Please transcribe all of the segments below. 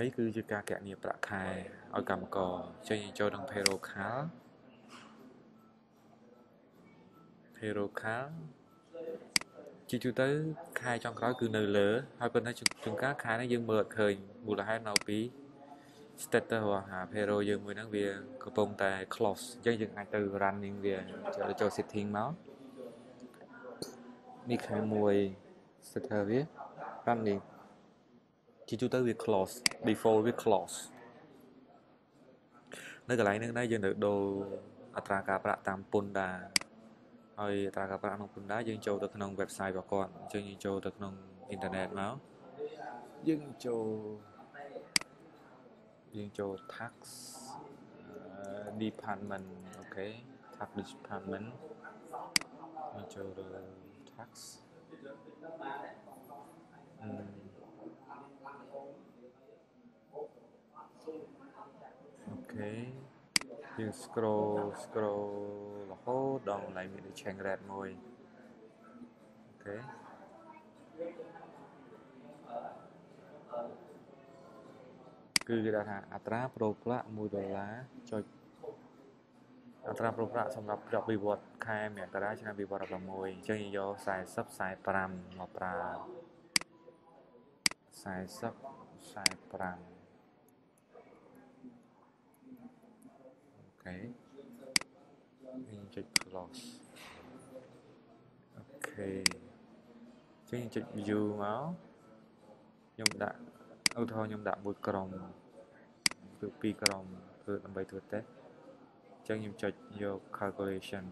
នេះគឺជាការកណនីប្រាក់ខែឲ្យកម្មករចេញចូលក្នុង payroll cal payroll cal ជាទូទៅខែចុងក្រោយគឺនៅលើហើយប៉ុន្តែជួនកាលខែនេះយើងមើលអត់ឃើញមូលហេតុនៅពី status របស់អា payroll យើងមួយហ្នឹងវាកំពុងតែ close អញ្ចឹងយើងអាចទៅ running វាចូល setting មកនេះខែ1 status វា running ជាទូទៅវា close default វា close នៅកន្លែងនេះដែរយើងត្រូវដូរអត្រាការប្រាក់តាមពន្ធដារហើយអត្រាការប្រាក់ក្នុងពន្ធដារយើងចូលទៅក្នុង website របស់គាត់អញ្ចឹងយើងចូលទៅក្នុងអ៊ីនធឺណិតមកយើងចូលយើងចូល tax department អូខេ tax department យើងចូលទៅ tax អឺអូ ខេយើង scroll scroll រហូតដល់កន្លែងមាន change rate មួយអូខេគឺគេដាក់ថាអត្រាប្រូប្រាក់1ដុល្លារចុចអត្រាប្រូប្រាក់សម្រាប់ប្រកវិវត្តខែមករាឆ្នាំ2016អញ្ចឹងយក40 45មកប្រើ40 45 ខេយើងចុច close អូខេចឹងចុច view មកខ្ញុំដាក់ឧទាហរណ៍ខ្ញុំដាក់មួយក្រុមគឺពីរក្រុមធ្វើដើម្បីធ្វើតេស្តអញ្ចឹងខ្ញុំចុចយក calculation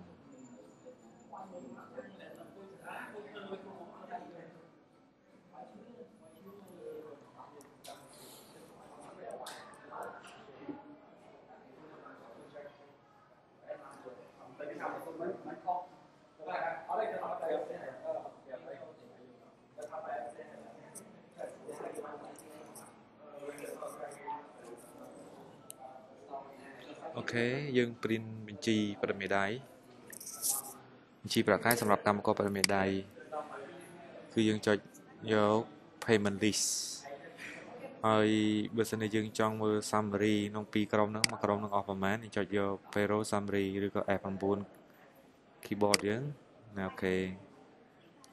អូខេយើង print បញ្ជីបរិមេដៃបញ្ជីប្រាក់ខែសម្រាប់កម្មករបរិមេដៃគឺយើងចុចយក payment list ហើយបើសិនជាយើងចង់មើល summary ក្នុងពីរក្រុមហ្នឹងមួយក្រុមហ្នឹងអស់ប្រហែលយើងចុចយក payroll summary ឬក៏ F9 keyboard យើងណាអូខេ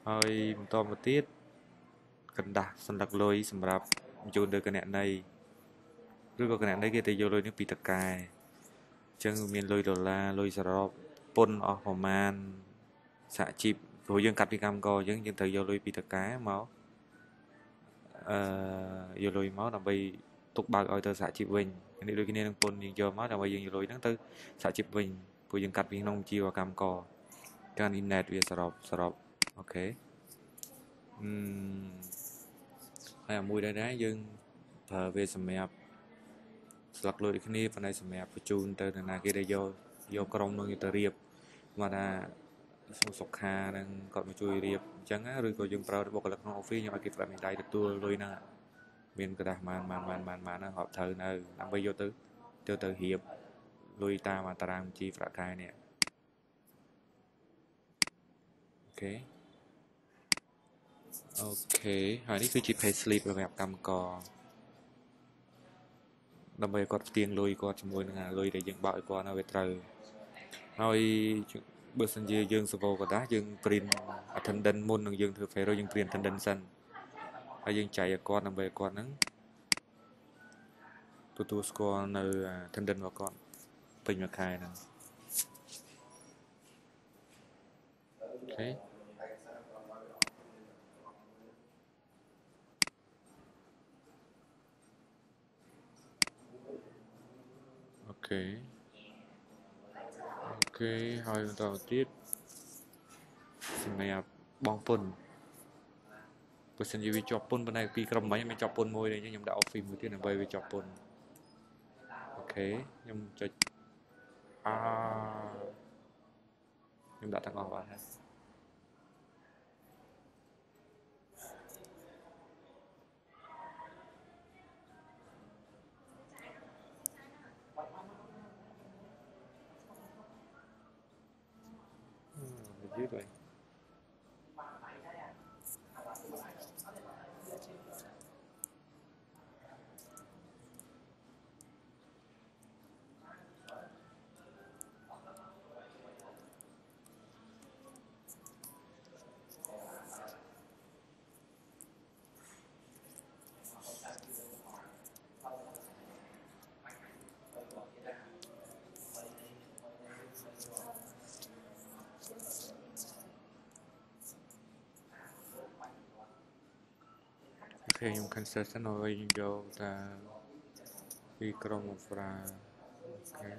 ហើយបន្តមកទៀតកណ្ដាស់សន្លឹកលុយសម្រាប់បញ្ជូនទៅគណនីឬក៏គណនីគេទៅយកលុយនេះពីតកែ ចឹងមានលុយដុល្លារលុយសរុបពន្ធអស់ប្រមាណសហជីពព្រោះយើងកាត់ពីកម្មករយើងយើងត្រូវយកលុយពីតកែមកអឺយកលុយមកដើម្បីទុកបើកឲ្យទៅសហជីពវិញនេះដូចគ្នានឹងពន្ធយើងយកមកដើម្បីយើងយកលុយហ្នឹងទៅសហជីពវិញព្រោះយើងកាត់ពីក្នុងជីវកម្មករការនេះ net វាសរុបសរុបអូខេអឺហើយមួយដែរដែរយើងប្រើវាសម្រាប់ ស្លឹកលុយគ្នាប៉ុន្តែសម្រាប់បញ្ជូនទៅណាគេដែលយកយកក្រុមនោះទៅរៀបមកថាសុខានឹងគាត់មកជួយរៀបអញ្ចឹងឬក៏យើងប្រើបុគ្គលិកក្នុង office ខ្ញុំឲ្យគេប្រាប់មេដៃទទួលលុយហ្នឹងមានក្រដាស់បានបានបានបានបានហ្នឹងហត់ត្រូវនៅដើម្បីយកទៅទៅទៅរៀបលុយតាមតារាងបញ្ជីប្រាក់ខែនេះOK OK ហើយនេះគឺជា pay slip សម្រាប់កម្មករ ដើម្បីឲ្យគាត់ផ្ទៀងលុយគាត់ជាមួយនឹងអាលុយដែលយើងបើកឲ្យគាត់នៅវាត្រូវហើយបើសិនជាយើងសវកដាយើង print attendance មុននឹងយើងធ្វើ payroll យើង print attendance សិនហើយយើងចែកឲ្យគាត់ដើម្បីឲ្យគាត់ហ្នឹងទទួលស្គាល់នៅ attendance របស់គាត់ពេញមួយខែហ្នឹងអូខេខេ អូខេហើយបន្តទៀតសម្រាប់បងពុនបើសិនជាវាជាប់ពុនប៉ុន្តែពីក្រុមមិញមានជាប់ពុនមួយទេខ្ញុំដាក់ office មួយទៀតដើម្បីវាជាប់ពុនអូខេខ្ញុំចុចអាខ្ញុំដាក់ទាំងអស់បាទ ហើយ ខេខ្ញុំ cancel សិនហើយយកតាពីក្រុម Opera អូខេ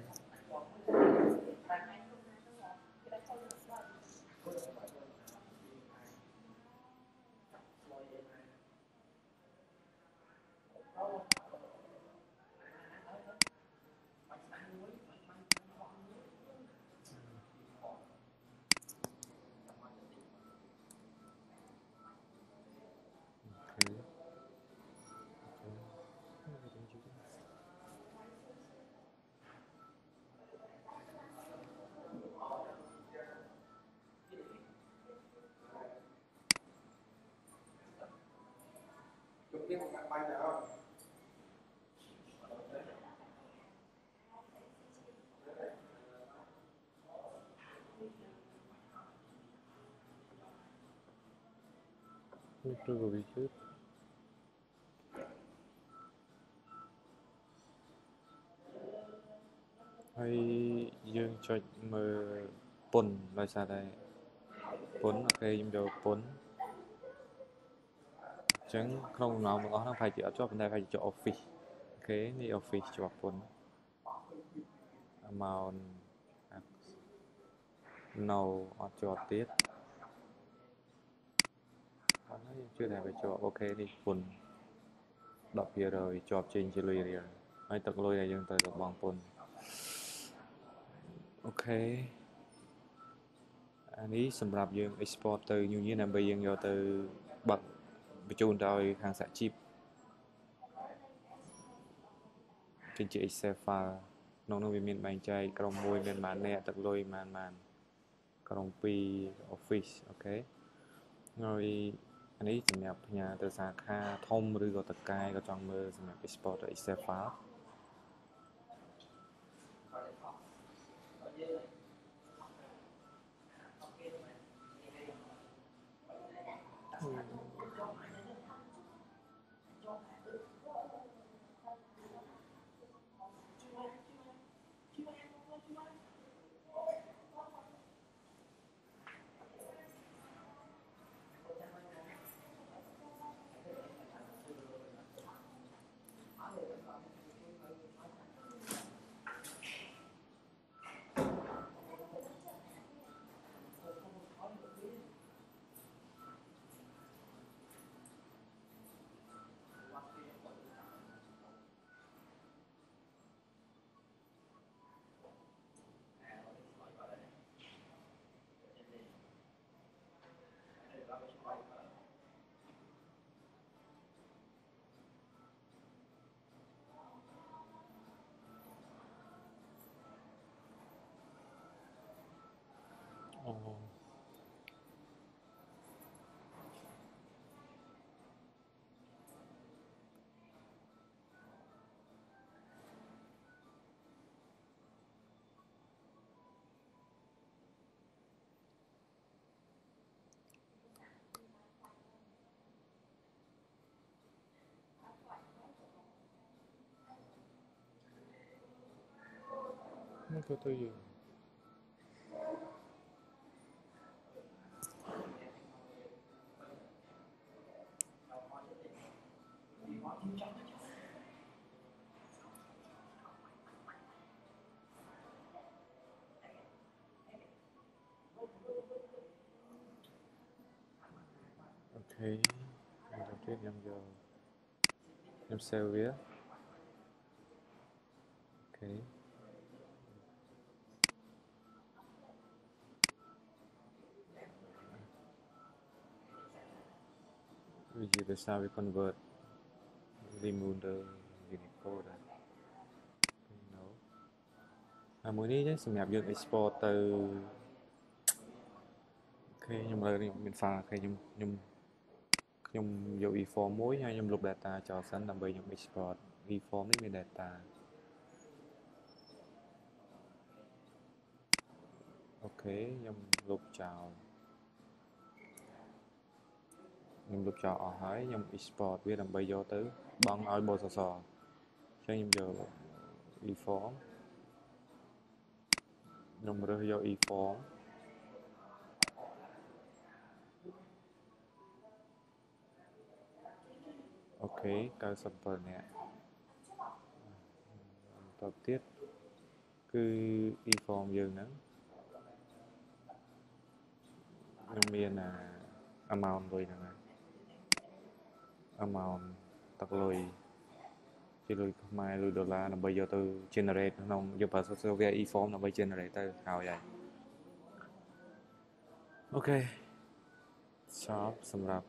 chụp tiếp một bạn bay nào không នេះគឺវាជឿហើយយើងចុចមើលពុនដោយសារតែពន្ធ OK ខ្ញុំយកពន្ធអញ្ចឹងក្នុងចំណោមទាំងអស់ហ្នឹងប្រហែលជាអត់ជាប់ប៉ុន្តែប្រហែលជាជាប់ Office OK នេះ Office ជាប់ពន្ធ amount no អត់ជាប់ទៀតអត់ហើយជឿថាវាជាប់ OK នេះពន្ធ10%ជាប់ចេញជាលុយរៀលហើយទឹកលុយដែលយើងត្រូវទៅបង់ពន្ធOK អានេះសម្រាប់យើង export ទៅ Union ដើម្បីយើងយកទៅបាក់ បញ្ជូនទៅឲ្យខាងសហជីពចេញជា Excel file ក្នុងនោះវាមានបែងចែកក្រុមមួយមានប៉ុន្មានអ្នកទឹកលុយប៉ុន្មានប៉ុន្មានក្រុម2 office អូខេហើយអានេះសម្រាប់ផ្ញើទៅសាខាធំឬក៏ថៅកែក៏ចង់មើលសម្រាប់ export ទៅ Excel file អូ នេះក៏ទៅយើងអូខេហើយដល់ទៀតខ្ញុំយកខ្ញុំ save វាអូខេវាជាដោយសារវា convert remove ទៅ Unicode ដែរឃើញ no ហើយមួយនេះចេះសម្រាប់យើង export ទៅអូខេខ្ញុំលើនេះមាន file អូខេខ្ញុំខ្ញុំខ្ញុំយក e-form មួយហើយខ្ញុំលុប data ចោលសិនដើម្បីខ្ញុំ export e-form នេះមាន data អូខេខ្ញុំលុបចោល ខ្ញុំលុបចោលអស់ហើយខ្ញុំ export វាដើម្បីយកទៅបង់ឲ្យបសសអញ្ចឹងខ្ញុំយក e-form ខ្ញុំរើសយក e-form អូ okay 97នាក់បន្តទៀតគឺ e-form យើងហ្នឹងនឹងមានអា amount លុយហ្នឹងហើយ amount ទឹកលុយជាលុយខ្មែរលុយដុល្លារដើម្បីយកទៅ generate ក្នុងយកប្រើ software e-form ដើម្បី generate ទៅហើយហើយអូខេចប់សម្រាប់